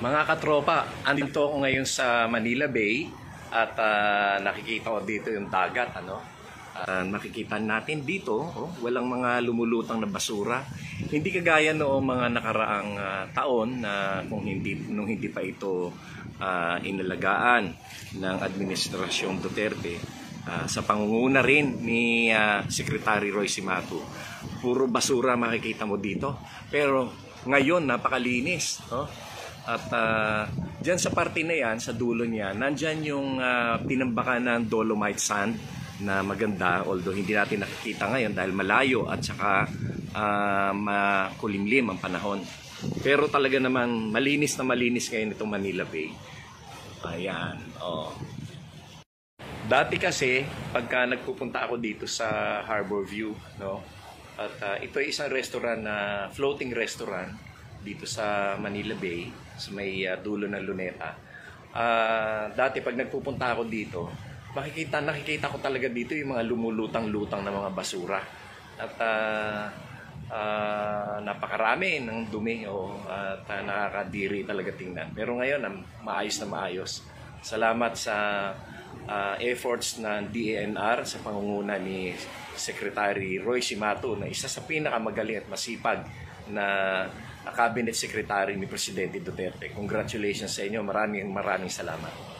Mga katropa, andito ako ngayon sa Manila Bay at ah, nakikita ko dito yung dagat. Ano? Ah, makikita natin dito, oh, walang mga lumulutang na basura. Hindi kagaya noong mga nakaraang ah, taon na kung hindi, nung hindi pa ito ah, inalagaan ng Administrasyong Duterte ah, sa pangunguna rin ni ah, Secretary Roy Simato. Puro basura makikita mo dito. Pero ngayon, napakalinis. No? At ah, dyan sa parte na yan, sa dulo niya, nandyan yung ah, pinambakan ng dolomite sand na maganda, although hindi natin nakikita ngayon dahil malayo at saka ah, makulimlim ang panahon. Pero talaga naman, malinis na malinis ngayon itong Manila Bay. Ayan, oh. Dati kasi, pagka nagpupunta ako dito sa Harbor View, no? At ah, ito ay isang restaurant na floating restaurant dito sa Manila Bay, sa may ah, dulo ng Luneta. Ah, dati pag nagpupunta ako dito, makikita nakikita ko talaga dito yung mga lumulutang-lutang na mga basura. At ah, ah, napakarami ng dumi o at ah, nakakadiri talaga tingnan. Pero ngayon, maayos na maayos. Salamat sa ah, efforts ng DENR sa pangunguna ni Secretary Roy Simato na isa sa pinakamagaling at masipag na cabinet secretary ni Presidente Duterte. Congratulations sa inyo. Maraming maraming salamat.